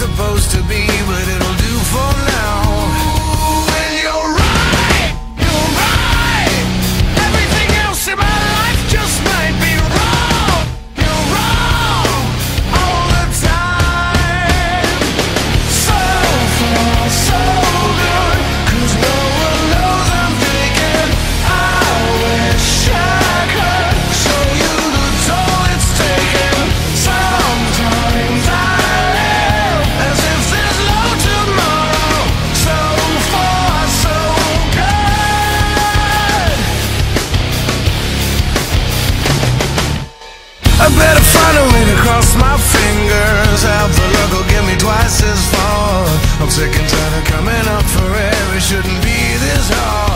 supposed to be. this is for. I'm sick and tired of coming up for air. It shouldn't be this hard.